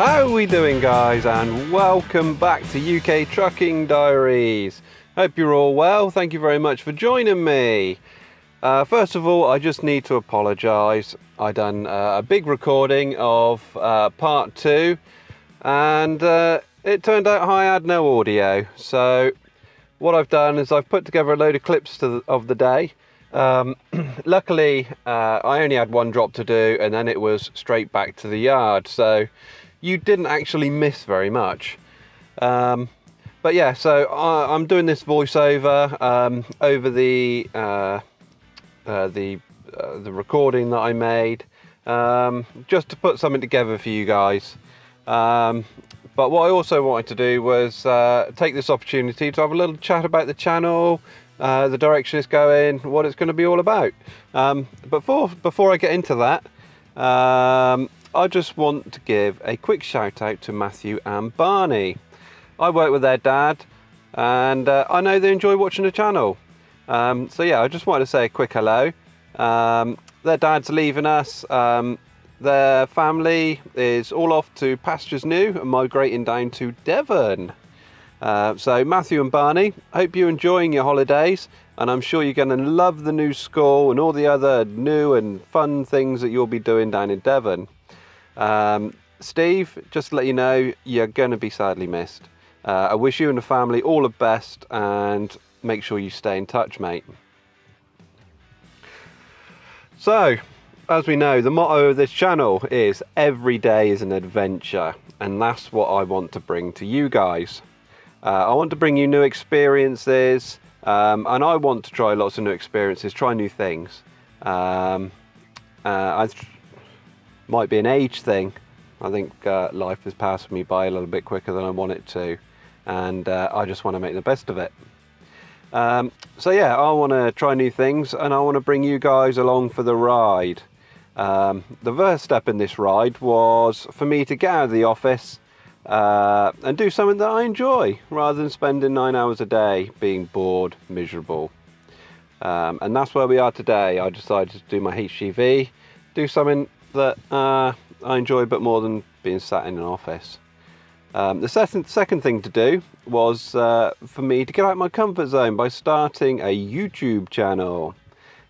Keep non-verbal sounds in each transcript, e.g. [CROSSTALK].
How are we doing guys and welcome back to UK Trucking Diaries. Hope you're all well, thank you very much for joining me. Uh, first of all, I just need to apologise. I done uh, a big recording of uh, part two and uh, it turned out I had no audio. So what I've done is I've put together a load of clips the, of the day. Um, [CLEARS THROAT] luckily, uh, I only had one drop to do and then it was straight back to the yard. So you didn't actually miss very much. Um, but yeah, so I, am doing this voiceover um, over the uh, uh, the uh, the recording that I made um, just to put something together for you guys. Um, but what I also wanted to do was uh, take this opportunity to have a little chat about the channel, uh, the direction it's going, what it's going to be all about. Um, before before I get into that, um, I just want to give a quick shout out to Matthew and Barney. I work with their dad, and uh, I know they enjoy watching the channel. Um, so yeah, I just wanted to say a quick hello. Um, their dad's leaving us. Um, their family is all off to pastures new and migrating down to Devon. Uh, so Matthew and Barney, hope you're enjoying your holidays and I'm sure you're going to love the new school and all the other new and fun things that you'll be doing down in Devon. Um, Steve, just to let you know, you're going to be sadly missed. Uh, I wish you and the family all the best and make sure you stay in touch, mate. So, as we know, the motto of this channel is every day is an adventure, and that's what I want to bring to you guys. Uh, I want to bring you new experiences, um, and I want to try lots of new experiences, try new things. Um, uh, I might be an age thing. I think uh, life has passed me by a little bit quicker than I want it to, and uh, I just want to make the best of it. Um, so yeah, I want to try new things and I want to bring you guys along for the ride. Um, the first step in this ride was for me to get out of the office uh, and do something that I enjoy rather than spending nine hours a day being bored, miserable. Um, and that's where we are today. I decided to do my HGV, do something that uh, I enjoy a bit more than being sat in an office. Um, the second, second thing to do was uh, for me to get out of my comfort zone by starting a YouTube channel.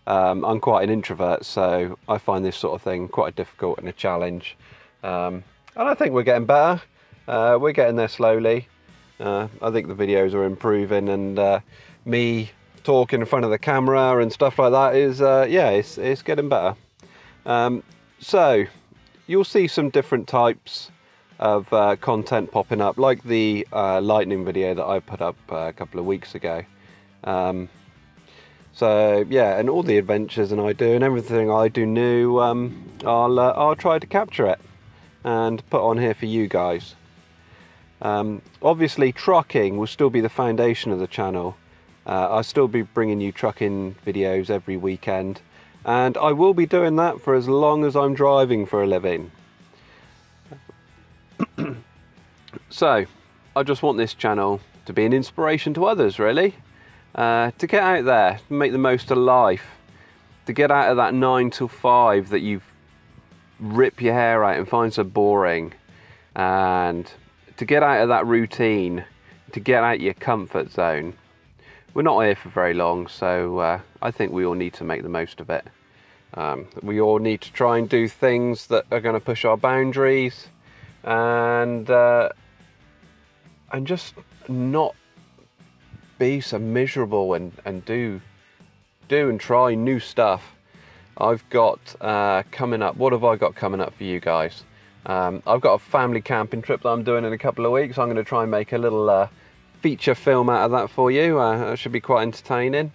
Um, I'm quite an introvert, so I find this sort of thing quite difficult and a challenge. Um, and I think we're getting better. Uh, we're getting there slowly. Uh, I think the videos are improving, and uh, me talking in front of the camera and stuff like that is, uh, yeah, it's, it's getting better. So, you'll see some different types of uh, content popping up, like the uh, lightning video that I put up uh, a couple of weeks ago. Um, so yeah, and all the adventures and I do and everything I do new, um, I'll uh, I'll try to capture it and put on here for you guys. Um, obviously, trucking will still be the foundation of the channel. Uh, I'll still be bringing you trucking videos every weekend, and I will be doing that for as long as I'm driving for a living. [CLEARS THROAT] so, I just want this channel to be an inspiration to others, really. Uh, to get out there, make the most of life, to get out of that 9 till 5 that you rip your hair out and find so boring, and to get out of that routine, to get out your comfort zone. We're not here for very long, so uh, I think we all need to make the most of it. Um, we all need to try and do things that are going to push our boundaries, and uh, and just not be so miserable and and do do and try new stuff. I've got uh, coming up. What have I got coming up for you guys? Um, I've got a family camping trip that I'm doing in a couple of weeks. I'm going to try and make a little uh, feature film out of that for you. Uh, it should be quite entertaining.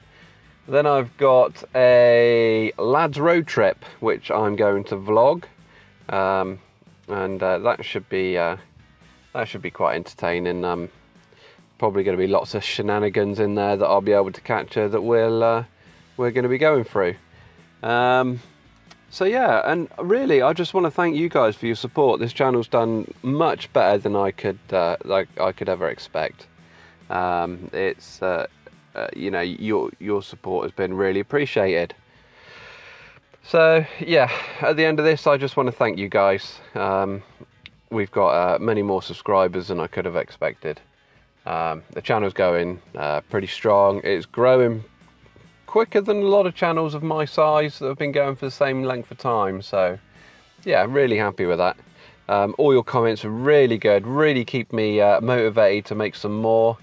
Then I've got a lads road trip, which I'm going to vlog. Um, and uh, that should be uh, that should be quite entertaining. Um, probably going to be lots of shenanigans in there that I'll be able to capture that we'll uh, we're going to be going through. Um, so yeah, and really, I just want to thank you guys for your support. This channel's done much better than I could uh, like I could ever expect. Um, it's uh, uh, you know your your support has been really appreciated. So yeah, at the end of this, I just want to thank you guys. Um, we've got uh, many more subscribers than I could have expected. Um, the channel's going uh, pretty strong. It's growing quicker than a lot of channels of my size that have been going for the same length of time. So yeah, I'm really happy with that. Um, all your comments are really good, really keep me uh, motivated to make some more.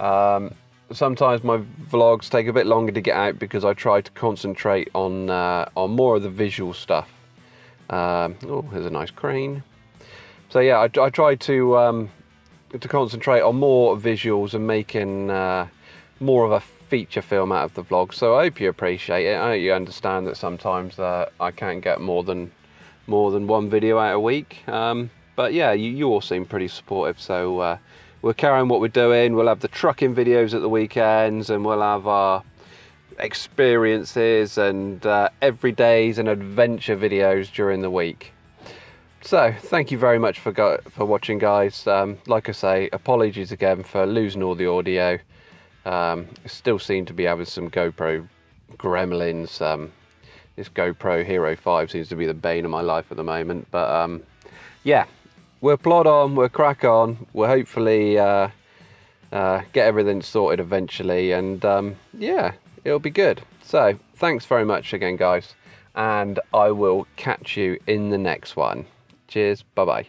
Um, sometimes my vlogs take a bit longer to get out because I try to concentrate on uh, on more of the visual stuff. Um, oh, there's a nice crane. So yeah, I, I try to um, to concentrate on more visuals and making uh, more of a feature film out of the vlog. So I hope you appreciate it. I hope you understand that sometimes uh, I can't get more than more than one video out a week. Um, but yeah, you, you all seem pretty supportive. So uh, we'll carry what we're doing. We'll have the trucking videos at the weekends and we'll have our experiences and uh, everydays and adventure videos during the week. So thank you very much for for watching guys. Um, like I say, apologies again for losing all the audio. Um, still seem to be having some GoPro gremlins. Um, this GoPro Hero 5 seems to be the bane of my life at the moment. But um, yeah, we'll plod on, we'll crack on, we'll hopefully uh, uh, get everything sorted eventually. And um, yeah, it'll be good. So thanks very much again, guys. And I will catch you in the next one. Cheers. Bye bye.